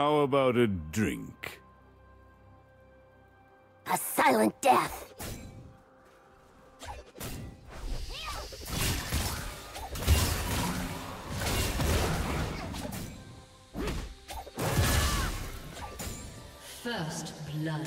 How about a drink? A silent death. First blood.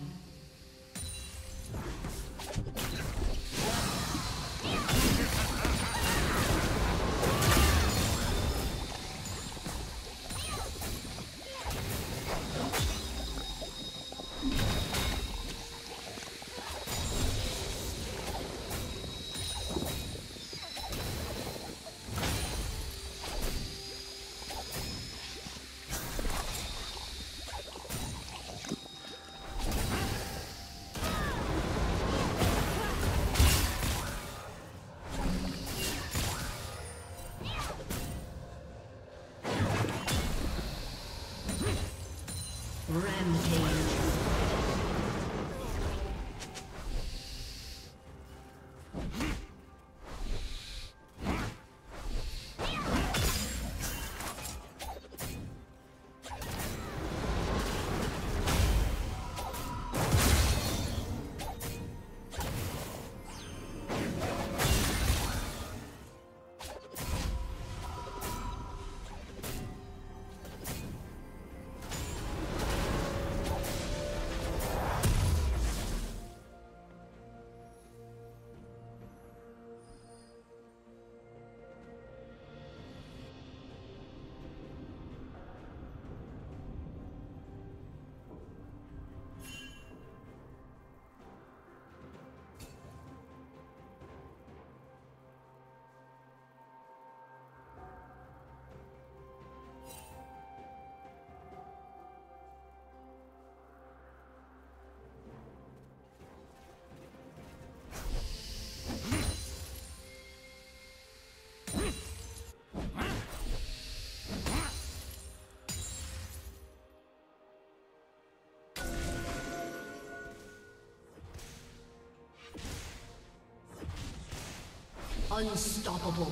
Unstoppable.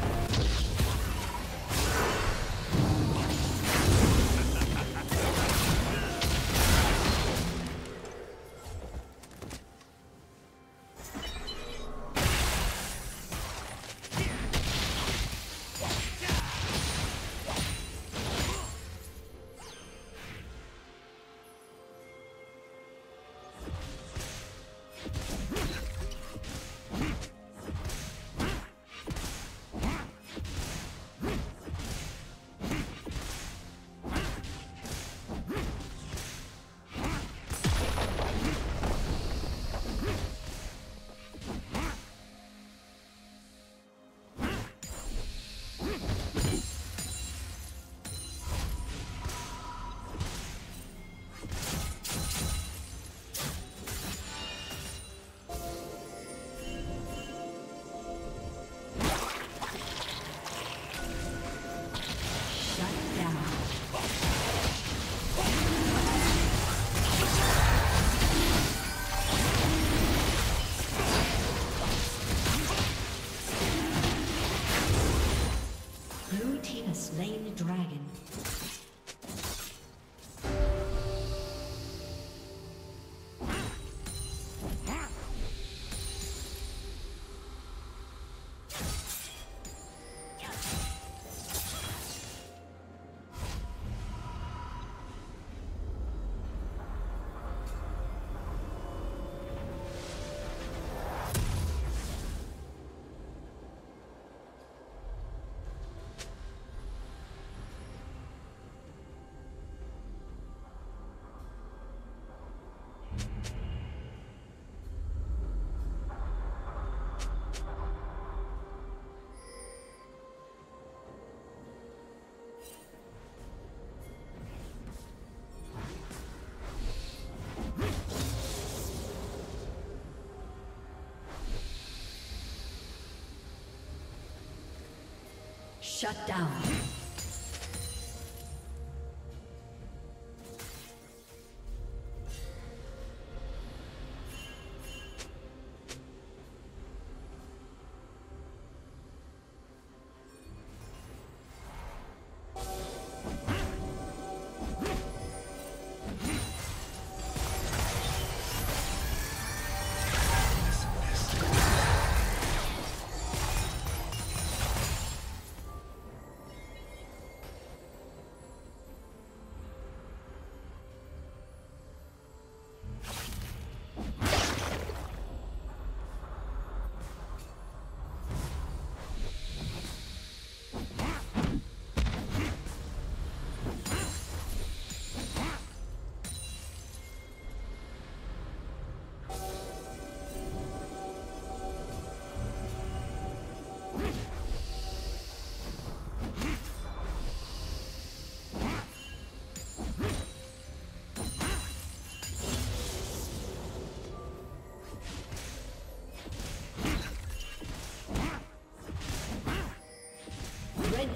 Shut down.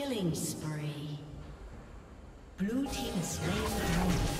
Killing spree. Blue team is slain the dragon.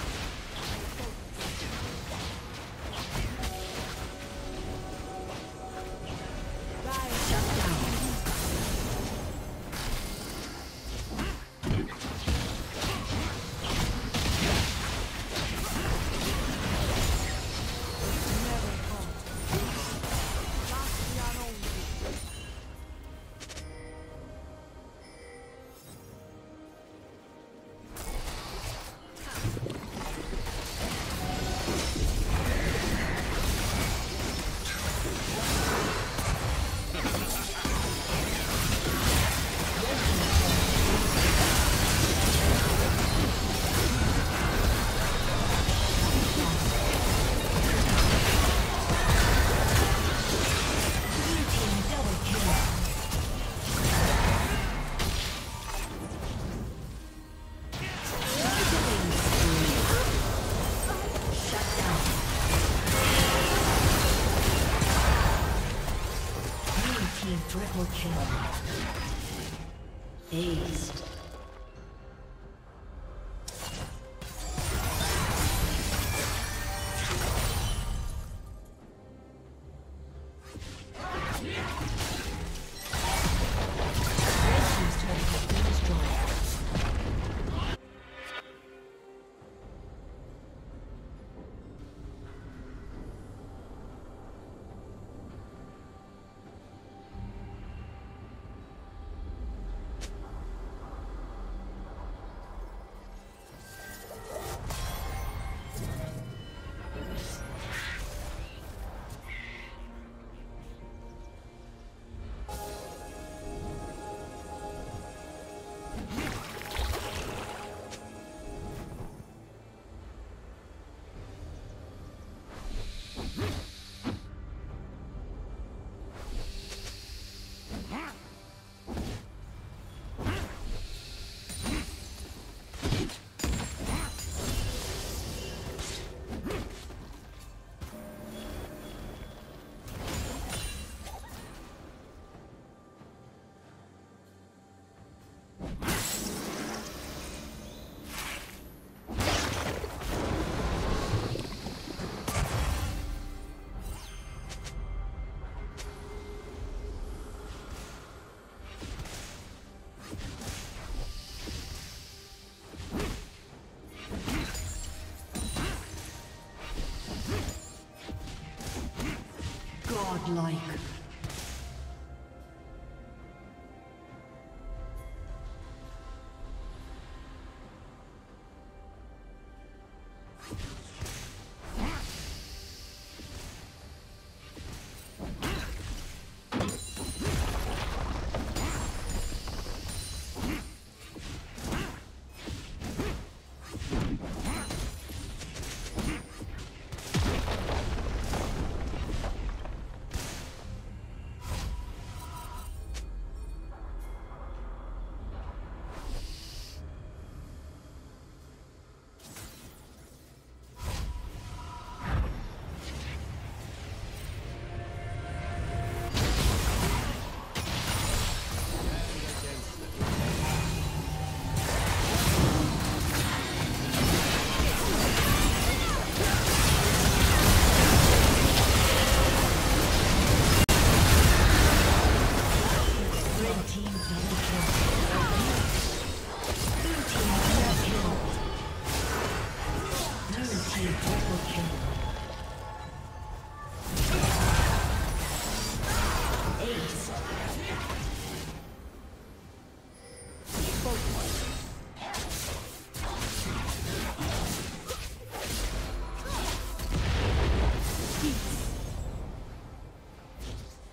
Double kill. Aced. Godlike.